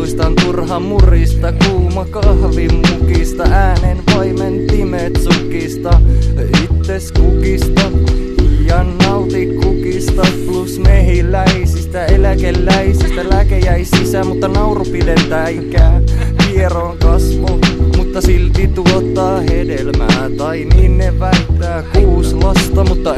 Kuulustan turha murista, kuuma kahvimukista, äänen voimentimet sukista, itses kukista ja nauti kukista plus mehiläisistä, eläkeläisistä, lääke jäi sisään, mutta nauru pidentää ikää. Vieron kasvo, mutta silti tuottaa hedelmää, tai niin ne väittää. Kuusi lasta, mutta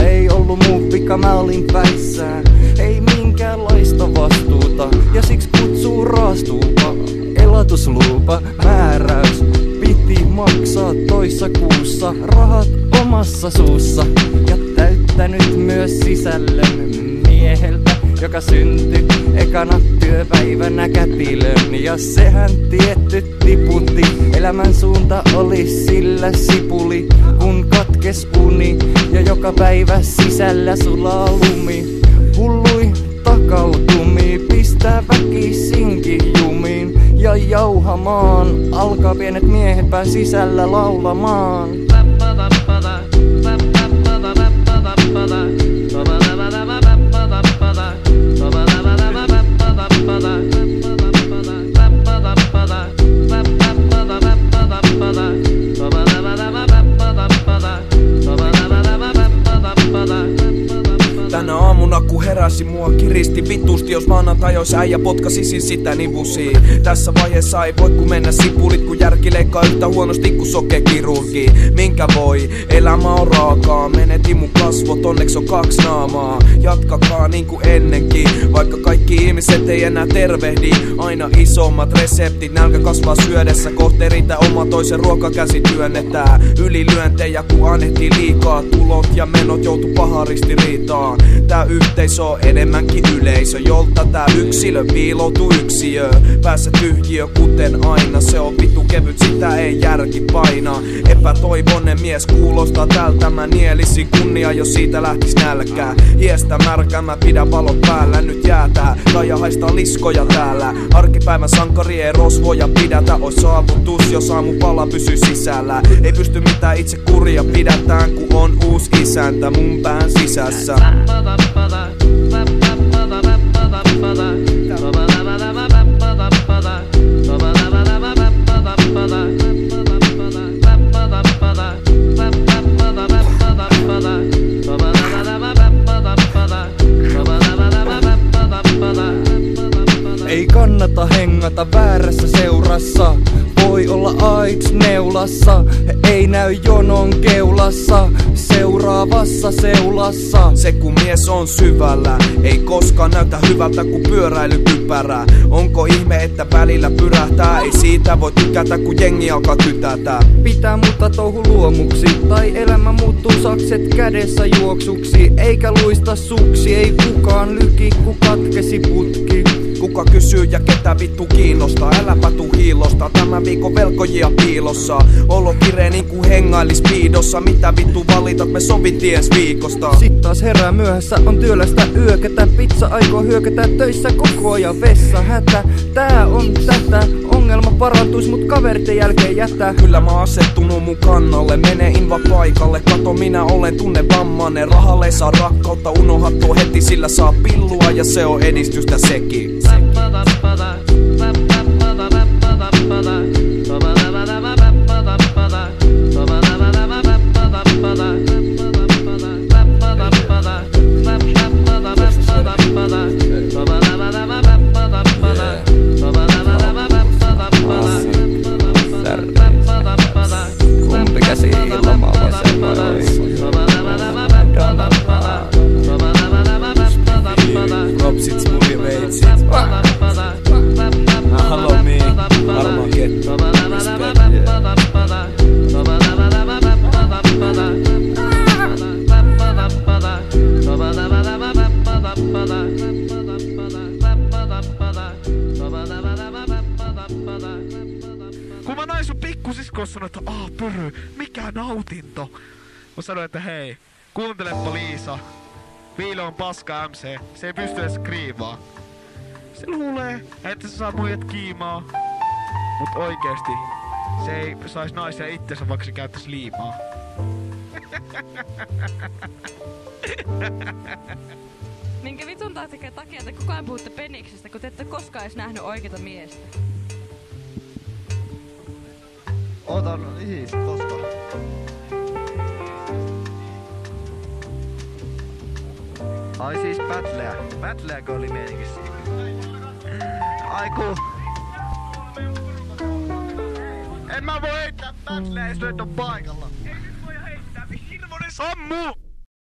Elatusluupa, määräys, piti maksaa toissa kuussa. Rahat omassa suussa, ja täyttänyt myös sisällön mieheltä, joka syntyi ekana työpäivänä kätilön. Ja sehän tietty tiputti, elämän suunta oli sillä sipuli, kun katkes uni ja joka päivä sisällä sulaa lumi. Hullui takautumi, pistää väkisinkin jumiin ja jauhamaan. Alkaa pienet miehet pää sisällä laulamaan. Tänä aamuna kun heräsi mua kiristi vitusti. Jos maanantai jos äijä potkasisin sitä nivusiin Tässä vaiheessa ei voi ku mennä sipulit Kun järki leikkaa yhtä huonosti kuin soke kirurgi Minkä voi, elämä on raakaa. Menetin mun kasvot, onneksi on kaksi naamaa. Jatkakaa niin kuin ennenkin. Vaikka kaikki ihmiset ei enää tervehdi Aina isommat reseptit. Nälkä kasvaa syödessä Kohte riitä oma toisen ruokakäsi työnnetään. Ylilyöntejä kun annettiin liikaa. Tulot ja menot joutu paha ristiriitaan Tää yhteisö on enemmänkin yleisö Jolta tää yksilö piiloutuu yksiö Päässä tyhjiö kuten aina Se on vitu kevyt, sitä ei järki paina Epätoivonen mies kuulostaa tältä Mä nielisin kunnia, jos siitä lähtis nälkää. Hiestä märkä, mä pidän valot päällä Nyt jäätää, tai haistaa liskoja täällä. Arkipäivän sankari ei rosvoja pidätä Ois saavutus, jos aamu pala pysyy sisällä. Ei pysty mitään itse kuria pidätään Kun on uusi isäntä mun pään sisässä Ei kannata hengata väärässä seurassa. Voi olla AIDS neulassa. Ei näy jonon keulassa Seuraavassa seulassa Se kun mies on syvällä, ei koskaan näytä hyvältä kuin pyöräilykypärä. Onko ihme, että välillä pyrähtää? Ei siitä voi tykätä, kun jengi alkaa tytätä. Pitää mutta touhu luomuksi Tai elämä muuttuu sakset kädessä juoksuksi Eikä luista suksi, ei kukaan lyki ku katkesi putki Kuka kysyy ja ketä vittu kiinnostaa? Äläpä tuu hiilosta, tämän viikon velkojia piilossa. Olo kiree niin kuin hengailis piidossa. Mitä vittu valitat, me sovittiin ensi viikosta. Sit taas herää myöhässä, on työlästä yökätä Pizza aikoo hyökätä töissä koko ajan vessa hätä Tää on tätä, ongelma parantuis mut kaverten jälkeen jättää. Kyllä mä asettunut mun kannalle, mene inva paikalle. Kato minä olen tunne vammanen, rahalle ei saa rakkautta Unoha tuo heti, sillä saa pillua ja se on edistystä sekin. Kumpi Kun mä näin sun pikkusisko sanoi, että aah pörry, mikä nautinto. Mä sanoin, että hei, kuuntelepa Liisa. Viile on paska MC, se ei pysty edes kriivaa. Se luulee, että se saa muijat kiimaa. Mut oikeesti, se ei sais naisia itsensä vaikka se käyttäis liimaa. Minkä vitun takia te koko ajan puhutte peniksestä, kun te ette koskaan edes nähnyt oikeata miestä? Otan siis tosta. Ai siis pätleä. Pätleäkö oli meininkissä? Ai ku. En mä voi heittää pätleä, jos nyt on paikalla. Ei nyt voi heittää, Hirvonen sammuu!